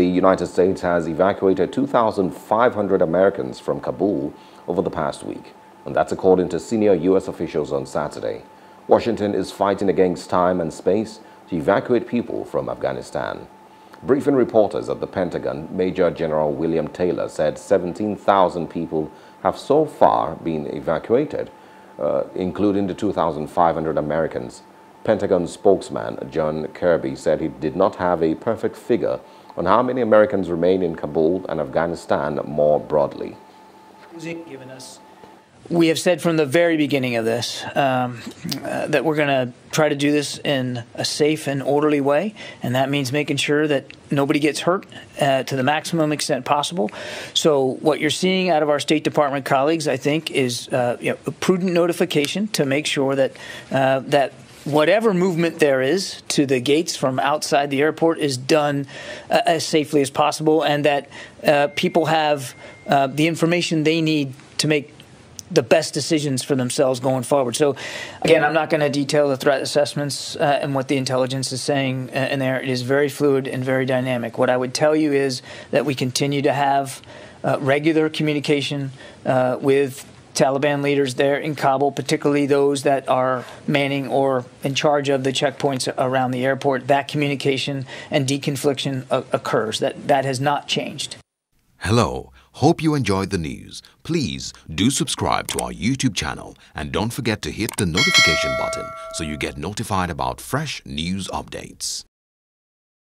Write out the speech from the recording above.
the United States has evacuated 2,500 Americans from Kabul over the past week, and that's according to senior U.S. officials on Saturday. Washington is fighting against time and space to evacuate people from Afghanistan. Briefing reporters at the Pentagon, Major General William Taylor said 17,000 people have so far been evacuated, uh, including the 2,500 Americans. Pentagon spokesman John Kirby said he did not have a perfect figure on how many Americans remain in Kabul and Afghanistan more broadly. We have said from the very beginning of this um, uh, that we're going to try to do this in a safe and orderly way, and that means making sure that nobody gets hurt uh, to the maximum extent possible. So, what you're seeing out of our State Department colleagues, I think, is uh, you know, a prudent notification to make sure that uh, that whatever movement there is to the gates from outside the airport is done uh, as safely as possible, and that uh, people have uh, the information they need to make the best decisions for themselves going forward. So, again, I'm not going to detail the threat assessments uh, and what the intelligence is saying uh, in there. It is very fluid and very dynamic. What I would tell you is that we continue to have uh, regular communication uh, with Taliban leaders there in Kabul, particularly those that are manning or in charge of the checkpoints around the airport. That communication and deconfliction occurs. That that has not changed. Hello. Hope you enjoyed the news. Please do subscribe to our YouTube channel and don't forget to hit the notification button so you get notified about fresh news updates.